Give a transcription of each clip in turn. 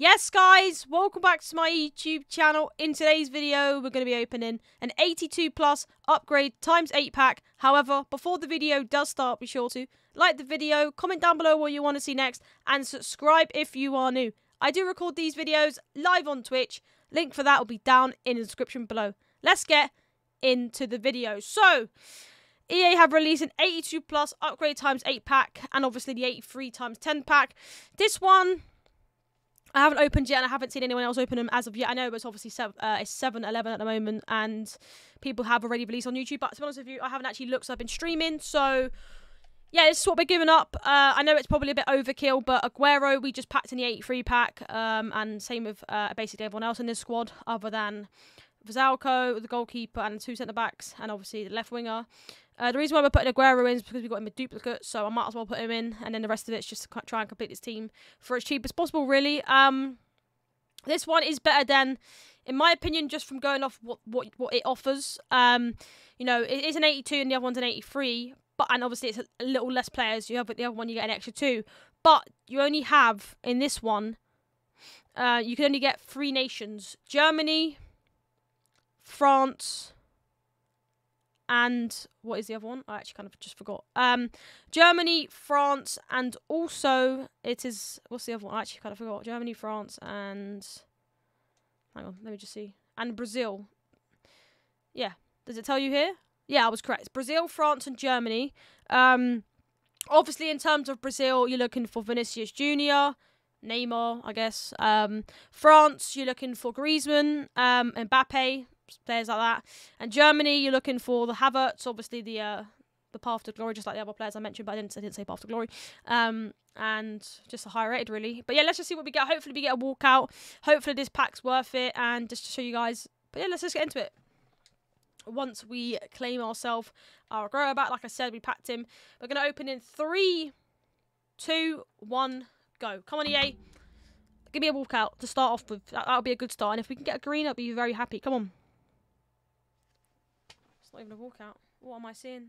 Yes, guys, welcome back to my YouTube channel. In today's video, we're going to be opening an 82 plus upgrade times 8 pack. However, before the video does start, be sure to like the video, comment down below what you want to see next, and subscribe if you are new. I do record these videos live on Twitch. Link for that will be down in the description below. Let's get into the video. So, EA have released an 82 plus upgrade times 8 pack, and obviously the 83 times 10 pack. This one I haven't opened yet, and I haven't seen anyone else open them as of yet. I know it's obviously seven, uh, it's seven eleven at the moment, and people have already released on YouTube. But to be honest with you, I haven't actually looked. So I've been streaming, so yeah, this is what we're giving up. Uh, I know it's probably a bit overkill, but Aguero we just packed in the 83 pack, um, and same with uh, basically everyone else in this squad, other than Vazalco, the goalkeeper, and two centre backs, and obviously the left winger. Uh, the reason why we're putting Aguero in is because we got him a duplicate, so I might as well put him in, and then the rest of it's just to try and complete this team for as cheap as possible, really. Um, this one is better than, in my opinion, just from going off what what, what it offers. Um, you know, it is an 82 and the other one's an 83, but and obviously it's a, little less players. You have the other one, you get an extra two, but you only have in this one, uh, you can only get three nations: Germany, France and what is the other one? I actually kind of just forgot. Um, Germany, France, and also it is what's the other one? I actually kind of forgot. Germany, France, and hang on, let me just see. And Brazil. Yeah, does it tell you here? Yeah, I was correct. It's Brazil, France, and Germany. Um, obviously, in terms of Brazil, you're looking for Vinicius Junior. Neymar, I guess. Um, France, you're looking for Griezmann, um, Mbappe, players like that. And Germany, you're looking for the Havertz, obviously the uh, the path to glory, just like the other players I mentioned, but I didn't I didn't say path to glory. Um, and just a higher rated really. But yeah, let's just see what we get. Hopefully we get a walkout. Hopefully this pack's worth it, and just to show you guys. But yeah, let's just get into it. Once we claim ourselves Aguero back, like I said, we packed him. We're gonna open in three, two, one, go. Come on, EA. Give me a walkout to start off with. That, that'll be a good start. And if we can get a green, I'll be very happy. Come on. It's not even a walkout. What am I seeing?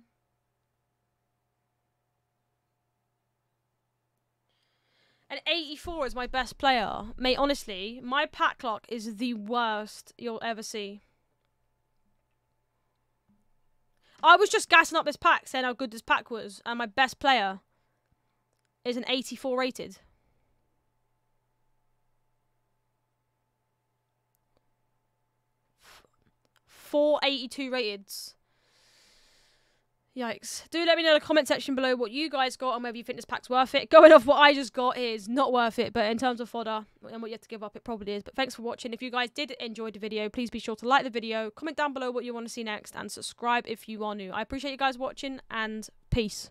An 84 is my best player. Mate, honestly, my pack lock is the worst you'll ever see. I was just gassing up this pack, saying how good this pack was, and my best player is an 84 rated. Four 82 rateds. Yikes. Do let me know in the comment section below what you guys got and whether you think this pack's worth it. Going off what I just got is not worth it, but in terms of fodder and what you have to give up, it probably is. But thanks for watching. If you guys did enjoy the video, please be sure to like the video, comment down below what you want to see next, and subscribe if you are new. I appreciate you guys watching, and peace.